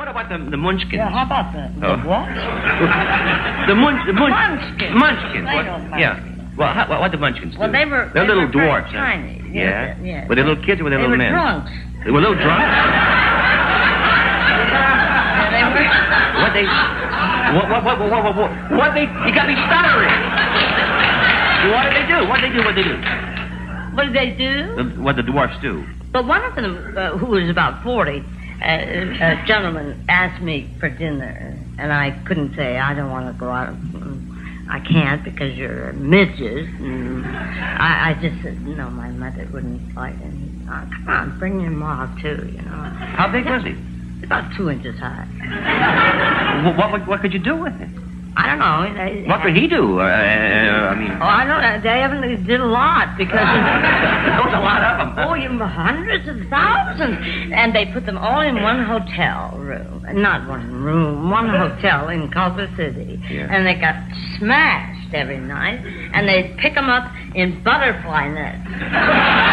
what about the, the Munchkins? Yeah, how about the, the Oh. what? the Munch, the Munch, Munchkins. Munchkins. What, yeah. Well, how, what, what the Munchkins do? Well, they were- They're they little were dwarfs. huh? tiny. Yeah. Yes, yes. Were they little kids or were they, They little were men? drunks. They were little drunks. Yeah, they were. what they? What? What? What? What? What? What? what they? You got me stuttering. What did they do? What did they do? What did they do? What did they do? The, what the dwarfs do? But one of them, uh, who was about 40, uh, a gentleman asked me for dinner, and I couldn't say, I don't want to go out. Mm, I can't because you're midges. Mm. I, I just said, no, my mother wouldn't invite him. Oh, come on, bring your ma, too, you know. How big was he? About two inches high. What? What, what, could you do with him? I don't know. They- What could he do? Uh, I mean, Oh, I don't know. They haven't did a lot because there was a lot. Oh, you hundreds of thousands. And they put them all in one hotel room. Not one room, one hotel in Culver City. Yeah. And they got smashed every night. And they pick them up in butterfly nets.